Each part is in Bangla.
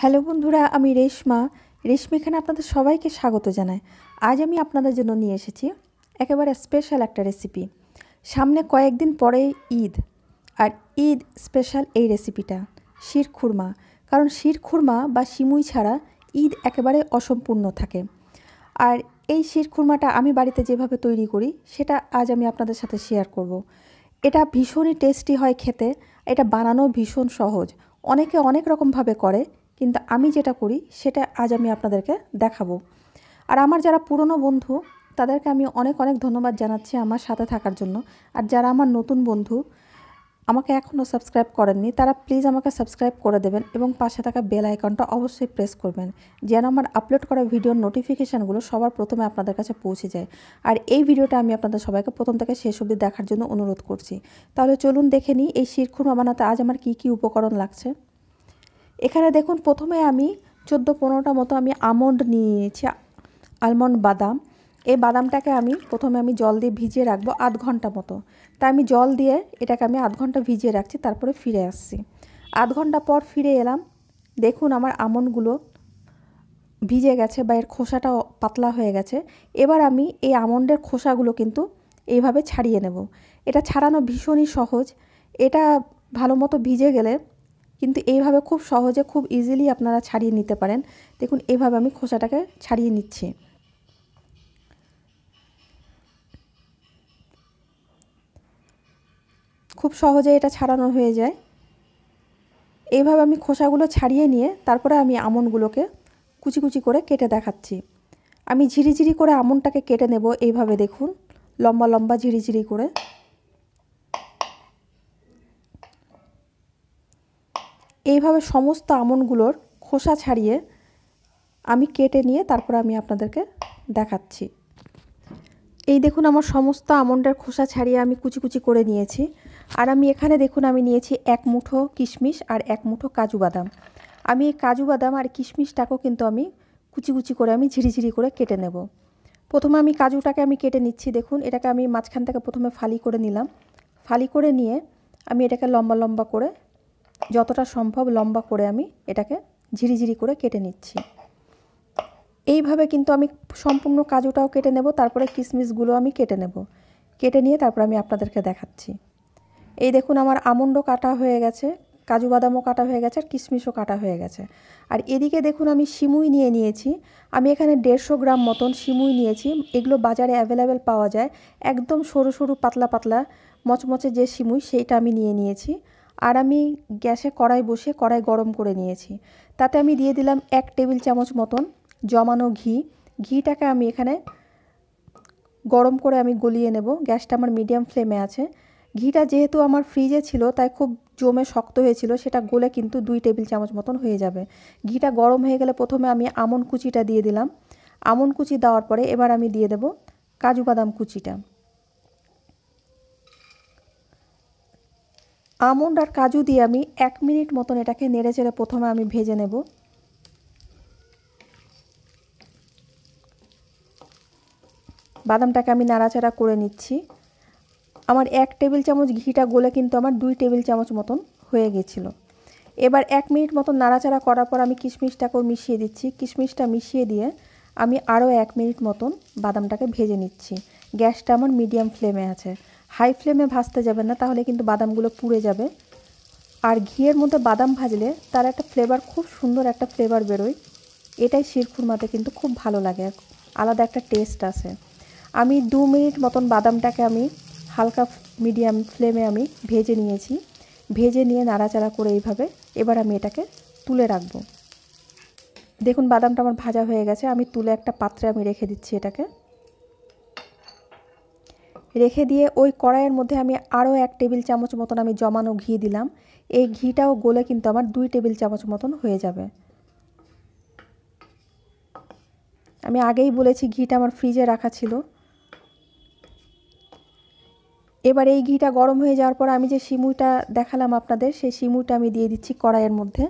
হ্যালো বন্ধুরা, আমি রেশমা। রেশমি এখানে আপনাদের সবাইকে স্বাগত জানাই। আজ আমি আপনাদের জন্য নিয়ে এসেছি একেবারে স্পেশাল একটা রেসিপি সামনে কয়েকদিন পরে ঈদ, আর ঈদ স্পেশাল এই রেসিপিটা শির খুরমা। কারণ শির খুরমা বা সিমুই ছাড়া ঈদ একেবারে অসম্পূর্ণ থাকে। আর এই শির খুরমাটা আমি বাড়িতে যেভাবে তৈরি করি, সেটা আজ আমি আপনাদের সাথে শেয়ার করব। এটা ভীষণই টেস্টি হয় খেতে, এটা বানানো ভীষণ সহজ। অনেকে অনেক রকমভাবে করে কিন্তু আমি যেটা করি, সেটা আজ আমি আপনাদেরকে দেখাবো। আর আমার যারা পুরনো বন্ধু, তাদেরকে আমি অনেক অনেক ধন্যবাদ জানাচ্ছি আমার সাথে থাকার জন্য। আর যারা আমার নতুন বন্ধু, আমাকে এখনও সাবস্ক্রাইব করেননি, তারা প্লিজ আমাকে সাবস্ক্রাইব করে দেবেন এবং পাশে থাকা বেল আইকনটা অবশ্যই প্রেস করবেন, যেন আমার আপলোড করা ভিডিওর নোটিফিকেশানগুলো সবার প্রথমে আপনাদের কাছে পৌঁছে যায়। আর এই ভিডিওটা আমি আপনাদের সবাইকে প্রথম থেকে শেষ অবধি দেখার জন্য অনুরোধ করছি। তাহলে চলুন দেখে নিই, এই শিরখুরমা বানাতে আজ আমার কি কি উপকরণ লাগছে? এখানে দেখুন প্রথমে আমি চোদ্দ পনেরোটা মতো আমি আমন্ড নিয়ে নিয়েছি আলমন্ড বাদাম। এই বাদামটাকে আমি প্রথমে আমি জল দিয়ে ভিজিয়ে রাখব আধ ঘণ্টা মতো। তাই আমি জল দিয়ে এটাকে আমি আধ ঘণ্টা ভিজিয়ে রাখছি, তারপরে ফিরে আসছি। আধ ঘণ্টা পর ফিরে এলাম, দেখুন আমার আমন্ডগুলো ভিজে গেছে বা এর খোসাটা পাতলা হয়ে গেছে। এবার আমি এই আমন্ডের খোসাগুলো কিন্তু এইভাবে ছাড়িয়ে নেব। এটা ছাড়ানো ভীষণই সহজ। এটা ভালো মতো ভিজে গেলে কিন্তু এইভাবে খুব সহজে, খুব ইজিলি আপনারা ছাড়িয়ে নিতে পারেন। দেখুন এইভাবে আমি খোসাটাকে ছাড়িয়ে নিচ্ছি। খুব সহজে এটা ছাড়ানো হয়ে যায়। এইভাবে আমি খোসাগুলো ছাড়িয়ে নিয়ে তারপরে আমি আমনগুলোকে কুচি কুচি করে কেটে দেখাচ্ছি। আমি ঝিরিঝিরি করে আমনটাকে কেটে নেব এইভাবে দেখুন। লম্বা লম্বা ঝিরিঝিরি করে। এইভাবে সমস্ত আমনগুলোর খোসা ছাড়িয়ে আমি কেটে নিয়ে তারপর আমি আপনাদেরকে দেখাচ্ছি। এই দেখুন আমার সমস্ত আমন্ডের খোসা ছাড়িয়ে আমি কুচি কুচি করে নিয়েছি। আর আমি এখানে দেখুন আমি নিয়েছি এক মুঠো কিশমিশ আর এক মুঠো কাজু বাদাম। আমি এই কাজু বাদাম আর কিশমিশটাকেও কিন্তু আমি কুচি কুচি করে আমি ঝিরিঝিরি করে কেটে নেব। প্রথমে আমি কাজুটাকে আমি কেটে নিচ্ছি, দেখুন এটাকে আমি মাঝখান থেকে প্রথমে ফালি করে নিলাম। ফালি করে নিয়ে আমি এটাকে লম্বা লম্বা করে যতটা সম্ভব লম্বা করে আমি এটাকে ঝিরিঝিরি করে কেটে নিচ্ছি। এইভাবে কিন্তু আমি সম্পূর্ণ কাজুটাও কেটে নেব, তারপরে কিশমিশগুলো আমি কেটে নেব। কেটে নিয়ে তারপর আমি আপনাদেরকে দেখাচ্ছি। এই দেখুন আমার আমন্ডও কাটা হয়ে গেছে, কাজু বাদামও কাটা হয়ে গেছে, আর কিশমিশও কাটা হয়ে গেছে। আর এদিকে দেখুন আমি সিমুই নিয়ে নিয়েছি। আমি এখানে দেড়শো গ্রাম মতন সিমুই নিয়েছি। এগুলো বাজারে অ্যাভেলেবেল পাওয়া যায়। একদম সরু সরু, পাতলা পাতলা, মচমচে যে সিমুই সেইটা আমি নিয়ে নিয়েছি। আর আমি গ্যাসে কড়াই বসে কড়াই গরম করে নিয়েছি। তাতে আমি দিয়ে দিলাম এক টেবিল চামচ মতন জমানো ঘি। ঘিটাকে আমি এখানে গরম করে আমি গলিয়ে নেব। গ্যাসটা আমার মিডিয়াম ফ্লেমে আছে। ঘিটা যেহেতু আমার ফ্রিজে ছিল, তাই খুব জমে শক্ত হয়েছিল, সেটা গলে কিন্তু দুই টেবিল চামচ মতন হয়ে যাবে। ঘিটা গরম হয়ে গেলে প্রথমে আমি আমন কুচিটা দিয়ে দিলাম। আমন কুচি দেওয়ার পরে এবার আমি দিয়ে দেব কাজু বাদাম কুচিটা। আমন্ড আর কাজু দিয়ে আমি এক মিনিট মতন এটাকে নেড়ে চেড়ে প্রথমে আমি ভেজে নেব। বাদামটাকে আমি নাড়াচাড়া করে নিচ্ছি। আমার এক টেবিল চামচ ঘিটা গলে কিন্তু আমার দুই টেবিল চামচ মতন হয়ে গেছিল। এবার এক মিনিট মতন নাড়াচাড়া করার পর আমি কিশমিশটাকেও মিশিয়ে দিচ্ছি। কিশমিশটা মিশিয়ে দিয়ে আমি আরও এক মিনিট মতন বাদামটাকে ভেজে নিচ্ছি। গ্যাসটা আমার মিডিয়াম ফ্লেমে আছে। হাই ফ্লেমে ভাজতে যাবে না, তাহলে কিন্তু বাদামগুলো পুড়ে যাবে। আর ঘিয়ের মধ্যে বাদাম ভাজলে তার একটা ফ্লেভার খুব সুন্দর একটা ফ্লেভার বেরোয়। এটাই শিরখুরমাতে কিন্তু খুব ভালো লাগে। আলাদা একটা টেস্ট আছে। আমি দু মিনিট মতন বাদামটাকে আমি হালকা মিডিয়াম ফ্লেমে আমি ভেজে নিয়েছি। ভেজে নিয়ে নাড়াচাড়া করে এইভাবে এবার আমি এটাকে তুলে রাখব। দেখুন, বাদামটা আমার ভাজা হয়ে গেছে। আমি তুলে একটা পাত্রে আমি রেখে দিচ্ছি এটাকে। রেখে দিয়ে ওই কড়াইয়ের মধ্যে আমি আরও এক টেবিল চামচ মতন আমি জমানো ঘি দিলাম। এই ঘিটাও গলে কিন্তু আমার দুই টেবিল চামচ মতন হয়ে যাবে। আমি আগেই বলেছি ঘিটা আমার ফ্রিজে রাখা ছিল। এবার এই ঘিটা গরম হয়ে যাওয়ার পর আমি যে সিমুইটা দেখালাম আপনাদের, সেই সিমুইটা আমি দিয়ে দিচ্ছি কড়াইয়ের মধ্যে।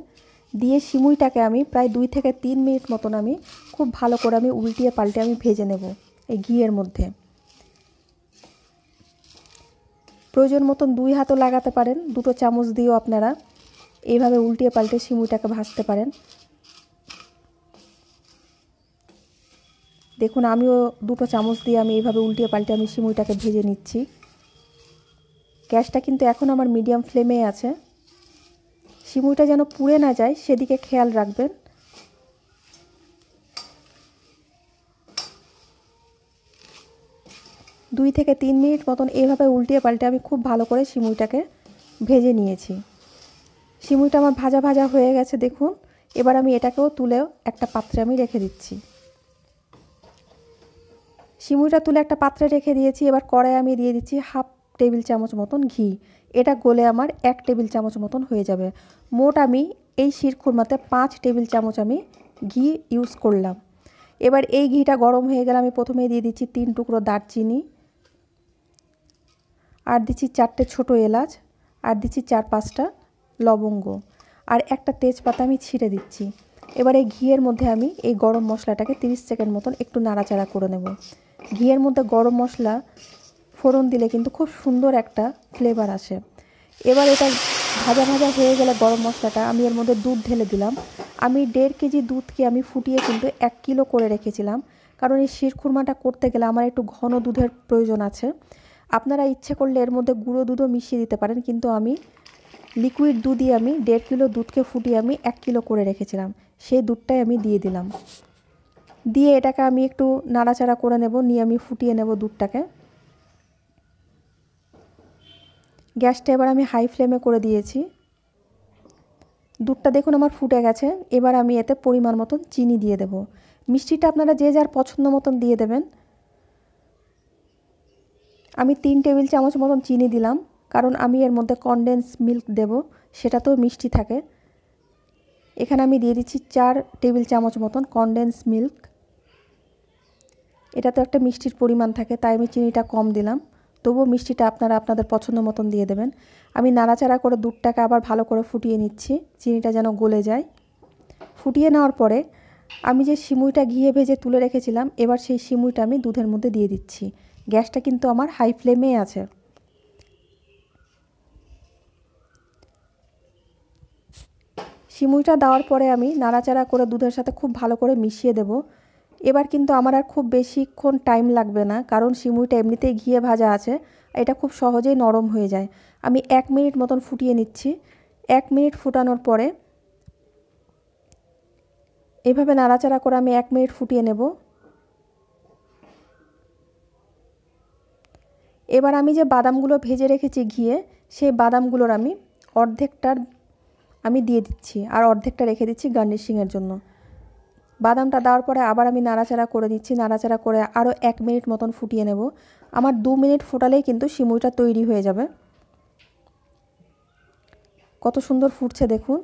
দিয়ে সিমুইটাকে আমি প্রায় দুই থেকে তিন মিনিট মতন আমি খুব ভালো করে আমি উল্টিয়ে পাল্টে আমি ভেজে নেব এই ঘিয়ের মধ্যে। প্রয়োজন মতন দুই হাতও লাগাতে পারেন, দুটো চামচ দিয়েও আপনারা এইভাবে উল্টিয়ে পাল্টে শিমুইটাকে ভাজতে পারেন। দেখুন, আমিও দুটো চামচ দিয়ে আমি এইভাবে উল্টিয়ে পাল্টে আমি শিমুইটাকে ভেজে নিচ্ছি। গ্যাসটা কিন্তু এখন আমার মিডিয়াম ফ্লেমে আছে। শিমুইটা যেন পুড়ে না যায়, সেদিকে খেয়াল রাখবেন। দুই থেকে তিন মিনিট মতন এইভাবে উল্টিয়ে পাল্টে আমি খুব ভালো করে সিমুইটাকে ভেজে নিয়েছি। সিমুইটা আমার ভাজা ভাজা হয়ে গেছে, দেখুন। এবার আমি এটাকেও তুলেও একটা পাত্রে আমি রেখে দিচ্ছি। সিমুইটা তুলে একটা পাত্রে রেখে দিয়েছি। এবার কড়াই আমি দিয়ে দিচ্ছি হাফ টেবিল চামচ মতন ঘি। এটা গলে আমার এক টেবিল চামচ মতন হয়ে যাবে। মোট আমি এই শিরখুরমাতে পাঁচ টেবিল চামচ আমি ঘি ইউজ করলাম। এবার এই ঘিটা গরম হয়ে গেলে আমি প্রথমে দিয়ে দিচ্ছি তিন টুকরো দারচিনি। আর দিচ্ছি চারটে ছোট এলাচ, আর দিচ্ছি চার পাঁচটা লবঙ্গ, আর একটা তেজপাতা আমি ছিঁড়ে দিচ্ছি। এবার এই ঘিয়ের মধ্যে আমি এই গরম মশলাটাকে 30 সেকেন্ড মতন একটু নাড়াচাড়া করে নেব। ঘিয়ের মধ্যে গরম মশলা ফোড়ন দিলে কিন্তু খুব সুন্দর একটা ফ্লেভার আসে। এবার এটা ভাজা ভাজা হয়ে গেলে গরম মশলাটা আমি এর মধ্যে দুধ ঢেলে দিলাম। আমি দেড় কেজি দুধকে আমি ফুটিয়ে কিন্তু এক কিলো করে রেখেছিলাম। কারণ এই শিরখুরমাটা করতে গেলে আমার একটু ঘন দুধের প্রয়োজন আছে। আপনারা ইচ্ছে করলে এর মধ্যে গুঁড়ো দুধও মিশিয়ে দিতে পারেন, কিন্তু আমি লিকুইড দুধই আমি, দেড় কিলো দুধকে ফুটিয়ে আমি এক কিলো করে রেখেছিলাম। সেই দুধটাই আমি দিয়ে দিলাম। দিয়ে এটাকে আমি একটু নাড়াচাড়া করে নেব, নিয়ে আমি ফুটিয়ে নেব দুধটাকে। গ্যাসটা এবার আমি হাই ফ্লেমে করে দিয়েছি। দুধটা দেখুন আমার ফুটে গেছে, এবার আমি এতে পরিমাণ মতন চিনি দিয়ে দেব। মিষ্টিটা আপনারা যে যার পছন্দ মতন দিয়ে দেবেন। আমি তিন টেবিল চামচ মতন চিনি দিলাম, কারণ আমি এর মধ্যে কনডেন্স মিল্ক দেব, সেটাতেও মিষ্টি থাকে। এখানে আমি দিয়ে দিচ্ছি চার টেবিল চামচ মতন কনডেন্স মিল্ক এটা তো একটা মিষ্টির পরিমাণ থাকে, তাই আমি চিনিটা কম দিলাম। তবুও মিষ্টিটা আপনারা আপনাদের পছন্দ মতন দিয়ে দেবেন। আমি নাড়াচাড়া করে দুধটাকে আবার ভালো করে ফুটিয়ে নিচ্ছি, চিনিটা যেন গলে যায়। ফুটিয়ে নেওয়ার পরে আমি যে সিমুইটা ঘিয়ে ভেজে তুলে রেখেছিলাম, এবার সেই সিমুইটা আমি দুধের মধ্যে দিয়ে দিচ্ছি। গ্যাসটা কিন্তু আমার হাই ফ্লেমে আছে। সিমুইটা দেওয়ার পরে আমি নাড়াচাড়া করে দুধের সাথে খুব ভালো করে মিশিয়ে দেব। এবার কিন্তু আমার আর খুব বেশিক্ষণ টাইম লাগবে না, কারণ সিমুইটা এমনিতেই ঘিয়ে ভাজা আছে, এটা খুব সহজেই নরম হয়ে যায়। আমি এক মিনিট মতন ফুটিয়ে নিচ্ছি। এক মিনিট ফুটানোর পরে এভাবে নাড়াচাড়া করে আমি এক মিনিট ফুটিয়ে নেব। এবার আমি যে বাদামগুলো ভেজে রেখেছি ঘিয়ে, সেই বাদামগুলোর আমি অর্ধেকটার আমি দিয়ে দিচ্ছি আর অর্ধেকটা রেখে দিচ্ছি গার্নিশিংয়ের জন্য। বাদামটা দেওয়ার পরে আবার আমি নাড়াচাড়া করে দিচ্ছি, নাড়াচাড়া করে আরও এক মিনিট মতন ফুটিয়ে নেব। আমার দু মিনিট ফোটালেই কিন্তু সিমুইটা তৈরি হয়ে যাবে। কত সুন্দর ফুটছে দেখুন।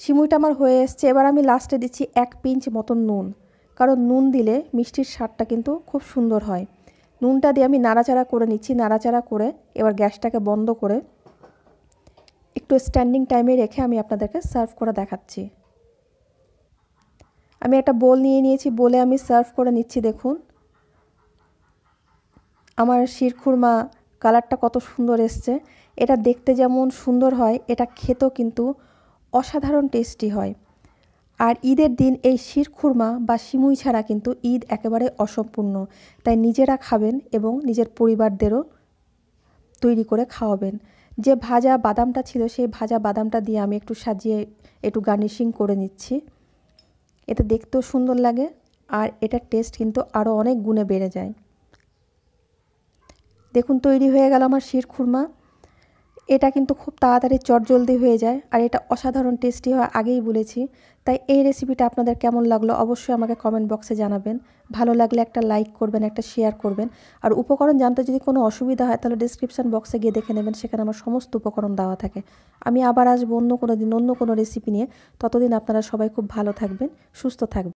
সিমুইটা আমার হয়ে এসছে, এবার আমি লাস্টে দিচ্ছি এক পিঞ্চ মতন নুন। কারণ নুন দিলে মিষ্টির স্বাদটা কিন্তু খুব সুন্দর হয়। নুনটা দিয়ে আমি নাড়াচাড়া করে নিচ্ছি, নাড়াচাড়া করে এবার গ্যাসটাকে বন্ধ করে একটু স্ট্যান্ডিং টাইমে রেখে আমি আপনাদেরকে সার্ভ করে দেখাচ্ছি। আমি একটা বোল নিয়ে নিয়েছি বলে আমি সার্ভ করে নিচ্ছি, দেখুন। আমার শিরখুরমা কালারটা কত সুন্দর এসছে। এটা দেখতে যেমন সুন্দর হয়, এটা খেতেও কিন্তু অসাধারণ টেস্টি হয়। আর ঈদের দিন এই শিরখুরমা বা সিমুই ছাড়া কিন্তু ঈদ একেবারে অসম্পূর্ণ। তাই নিজেরা খাবেন এবং নিজের পরিবারদেরও তৈরি করে খাওয়াবেন। যে ভাজা বাদামটা ছিল, সেই ভাজা বাদামটা দিয়ে আমি একটু সাজিয়ে একটু গার্নিশিং করে নিচ্ছি। এতে দেখতেও সুন্দর লাগে আর এটার টেস্ট কিন্তু আরও অনেক গুণে বেড়ে যায়। দেখুন, তৈরি হয়ে গেল আমার শিরখুরমা এটা কিন্তু খুব তাড়াতাড়ি চটজলদি হয়ে যায় আর এটা অসাধারণ টেস্টি হয় আগেই বলেছি। তাই এই রেসিপিটা আপনাদের কেমন লাগল অবশ্যই আমাকে কমেন্ট বক্সে জানাবেন। ভালো লাগলে একটা লাইক করবেন, একটা শেয়ার করবেন। আর উপকরণ জানতে যদি কোনো অসুবিধা হয় তাহলে ডিসক্রিপশান বক্সে গিয়ে দেখে নেবেন, সেখানে আমার সমস্ত উপকরণ দেওয়া থাকে। আমি আবার আসব অন্য কোনো দিন অন্য কোনো রেসিপি নিয়ে। ততদিন আপনারা সবাই খুব ভালো থাকবেন, সুস্থ থাকবেন।